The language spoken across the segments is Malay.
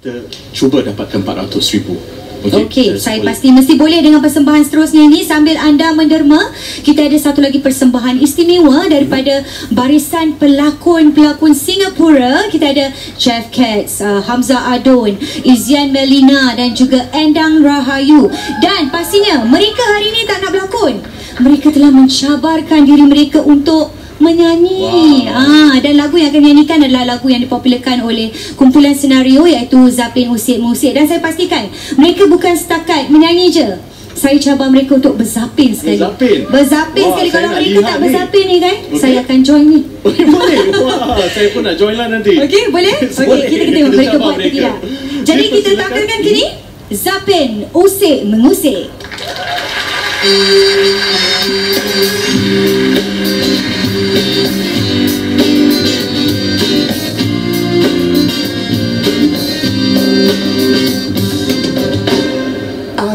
kita cuba dapatkan 400 ribu. Okey, okay, saya boleh- pasti mesti boleh dengan persembahan seterusnya ini sambil anda menderma. Kita ada satu lagi persembahan istimewa daripada barisan pelakon-pelakon Singapura. Kita ada Chef Cats, uh, Hamzah Adon, Izian Melina dan juga Endang Rahayu. Dan pastinya mereka hari ini tak nak berlakon. Mereka telah mencabarkan diri mereka untuk menyanyi. Wow. Ah, dan lagu yang akan dinyanyikan adalah lagu yang dipopularkan oleh kumpulan senario iaitu Zaplin Usik Musik. Dan saya pastikan mereka bukan setakat menyanyi je. Saya cabar mereka untuk berzapin sekali. Berzapin? Berzapin Wah, sekali. Kalau mereka tak berzapin ni kan, Okey. saya akan join ni. Boleh, boleh. Wah, saya pun nak join lah nanti. Okey, boleh? Okey, kita kita tengok mereka buat mereka. tidak. Jadi kita tampilkan kini Zapin Usik Mengusik.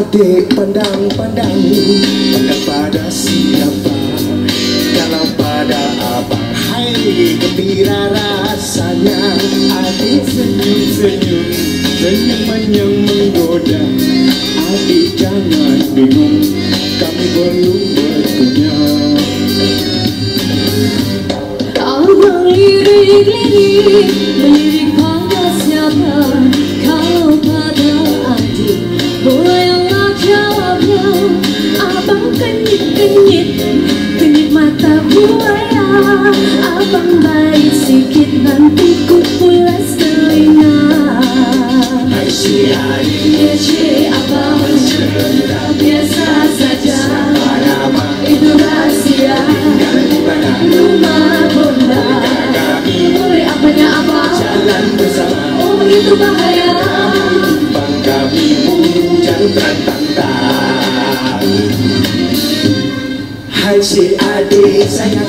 Adik pandang-pandang Pandang. Pada siapa? Kalau pada abang Hai gembira rasanya. Adik senyum-senyum Senyuman yang menggoda. Adik jangan bingung. Kami belum berpunya Abang lirik-lirik Melirik Abang kenyit-kenyit Kenyit mata buaya. Abang baik sikit Nanti ku pulas telinga. Hai si Ya abang. Biasa saja. Itu rahsia Rumah bonda. Boleh apanya abang? Jalan bersama. Oh itu bahaya Hai si adik sayang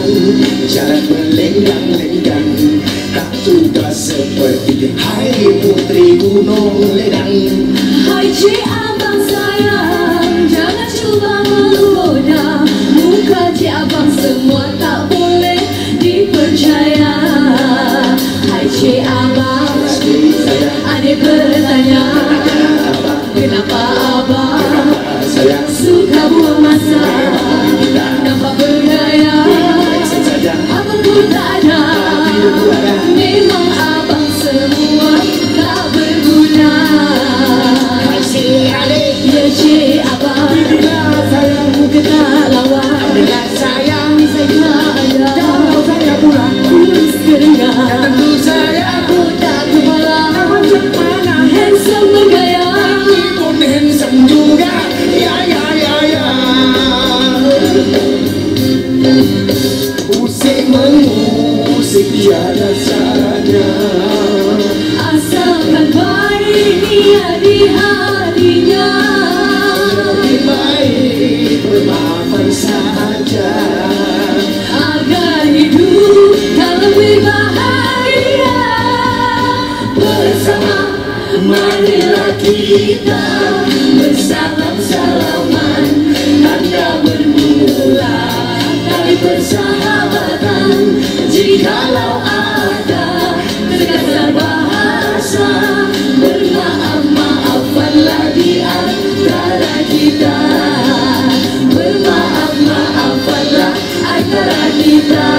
Jangan melenggang-lenggang. Tak juga seperti Hai putri gunung ledang Hai cik abang sayang hatinya Lebih baik bermaafan saja. Agar hidup tak lebih bahagia Bersama marilah kita Bersalam-salaman Tanda bermula Tali persahabatan. Jikalau love.